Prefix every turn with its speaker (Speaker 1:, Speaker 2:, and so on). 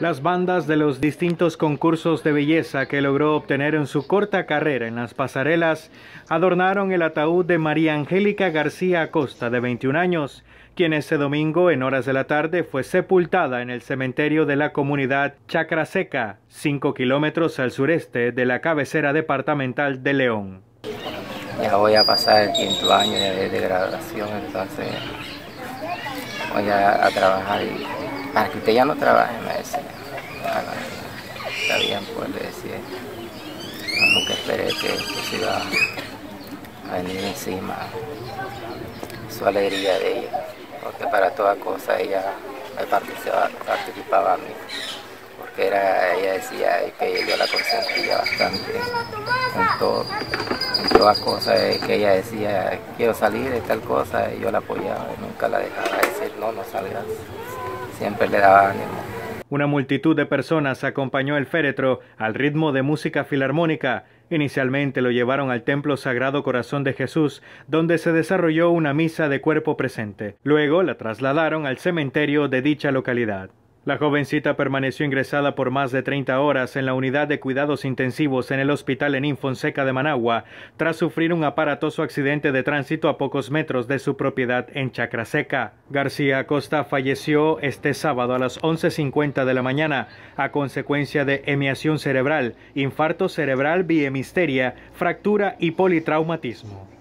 Speaker 1: Las bandas de los distintos concursos de belleza que logró obtener en su corta carrera en las pasarelas adornaron el ataúd de María Angélica García Acosta, de 21 años, quien ese domingo en horas de la tarde fue sepultada en el cementerio de la comunidad Chacra Seca, 5 kilómetros al sureste de la cabecera departamental de León.
Speaker 2: Ya voy a pasar el quinto año de, graduación, entonces voy a, trabajar y para que usted ya no trabaje, me decía. está bien, pues le decía. Nunca esperé que se iba a venir encima su alegría de ella, porque para toda cosa ella participaba, participaba a mí porque era, ella decía que yo la consentía bastante en todo, en todas cosas que ella decía, quiero salir de tal cosa, yo la apoyaba, y nunca la dejaba decir, no, no salgas, siempre le daba ánimo.
Speaker 1: Una multitud de personas acompañó el féretro al ritmo de música filarmónica. Inicialmente lo llevaron al Templo Sagrado Corazón de Jesús, donde se desarrolló una misa de cuerpo presente. Luego la trasladaron al cementerio de dicha localidad. La jovencita permaneció ingresada por más de 30 horas en la unidad de cuidados intensivos en el hospital en Fonseca de Managua, tras sufrir un aparatoso accidente de tránsito a pocos metros de su propiedad en Chacraseca. García Acosta falleció este sábado a las 11.50 de la mañana a consecuencia de emiación cerebral, infarto cerebral biemisteria, fractura y politraumatismo.